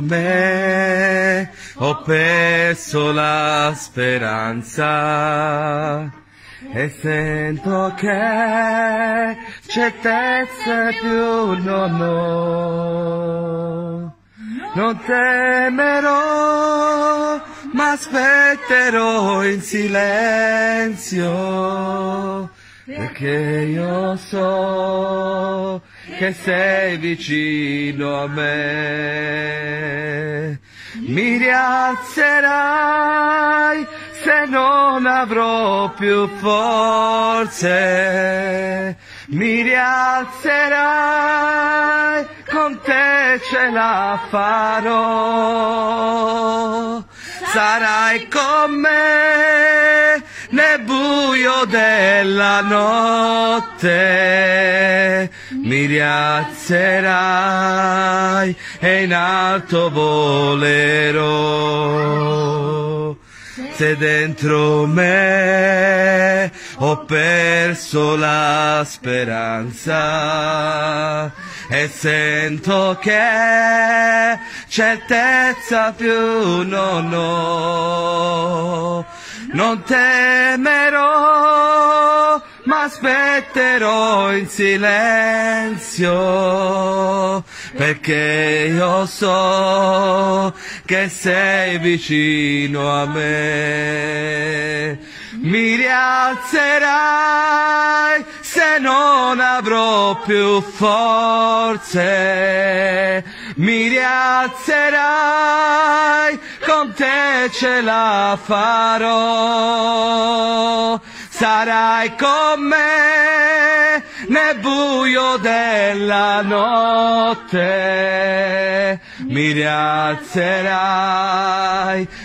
me ho perso la speranza e sento che certezza più non ho. Non temerò, ma aspetterò in silenzio, perché io so che sei vicino a me. Mi rialzerai se non avrò più forze. Mi rialzerai, con te ce la farò. Sarai con me nel buio della notte. Mi rialzerai e in alto volerò. Se dentro me ho perso la speranza e sento che certezza più non ho. Non temerò, aspetterò in silenzio, perché io so che sei vicino a me. Mi rialzerai se non avrò più forze. Mi rialzerai, con te ce la farò. Sarai con me nel buio della notte. Mi rialzerai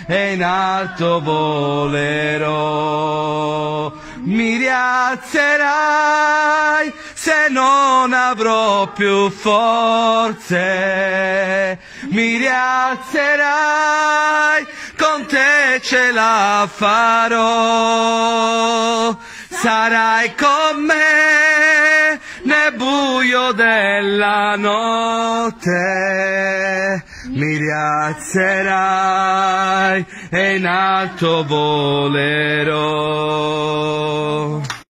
e in alto volerò. Rialzerai se non avrò più forze. Mi rialzerai, con te ce la farò. Sarai con me nel buio della notte. Mi rialzerai e in alto volerò.